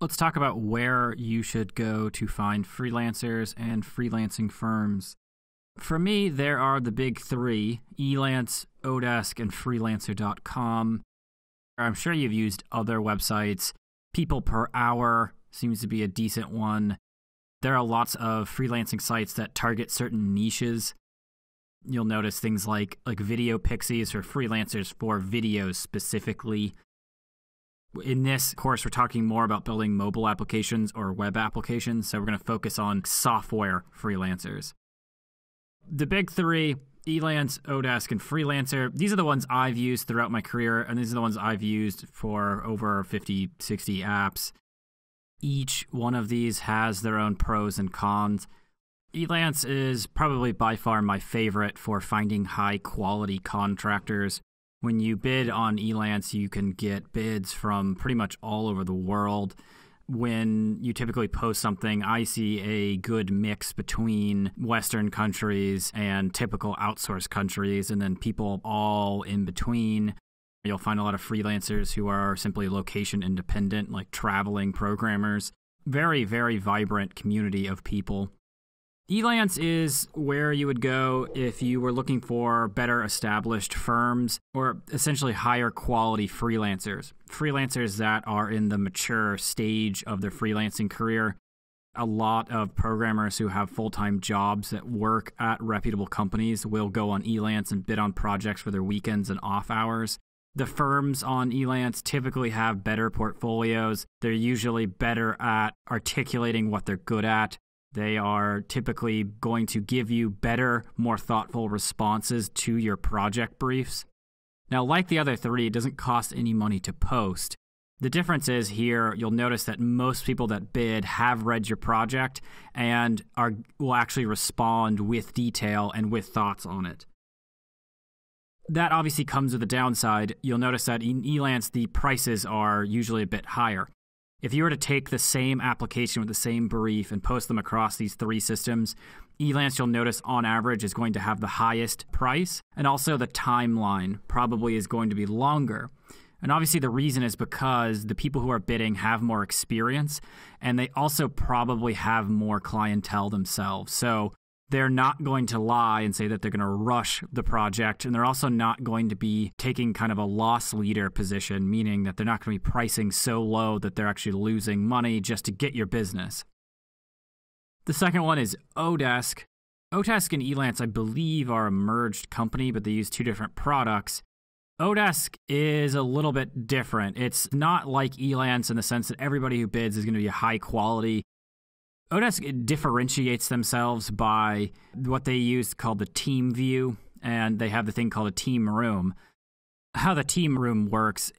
Let's talk about where you should go to find freelancers and freelancing firms. For me, there are the big three Elance, Odesk, and Freelancer.com. I'm sure you've used other websites. People per hour seems to be a decent one. There are lots of freelancing sites that target certain niches. You'll notice things like like video pixies or freelancers for videos specifically. In this course, we're talking more about building mobile applications or web applications, so we're going to focus on software freelancers. The big three Elance, Odesk, and Freelancer. These are the ones I've used throughout my career, and these are the ones I've used for over 50, 60 apps. Each one of these has their own pros and cons. Elance is probably by far my favorite for finding high quality contractors. When you bid on Elance, you can get bids from pretty much all over the world when you typically post something, I see a good mix between Western countries and typical outsourced countries, and then people all in between. You'll find a lot of freelancers who are simply location independent, like traveling programmers. Very, very vibrant community of people. Elance is where you would go if you were looking for better established firms or essentially higher quality freelancers. Freelancers that are in the mature stage of their freelancing career. A lot of programmers who have full time jobs that work at reputable companies will go on Elance and bid on projects for their weekends and off hours. The firms on Elance typically have better portfolios. They're usually better at articulating what they're good at they are typically going to give you better, more thoughtful responses to your project briefs. Now, like the other three, it doesn't cost any money to post. The difference is here, you'll notice that most people that bid have read your project and are, will actually respond with detail and with thoughts on it. That obviously comes with a downside. You'll notice that in Elance, the prices are usually a bit higher. If you were to take the same application with the same brief and post them across these three systems, Elance, you'll notice on average, is going to have the highest price, and also the timeline probably is going to be longer. And obviously, the reason is because the people who are bidding have more experience, and they also probably have more clientele themselves. So they're not going to lie and say that they're going to rush the project. And they're also not going to be taking kind of a loss leader position, meaning that they're not going to be pricing so low that they're actually losing money just to get your business. The second one is Odesk. Odesk and Elance, I believe, are a merged company, but they use two different products. Odesk is a little bit different. It's not like Elance in the sense that everybody who bids is going to be high quality Odesk differentiates themselves by what they use called the team view, and they have the thing called a team room. How the team room works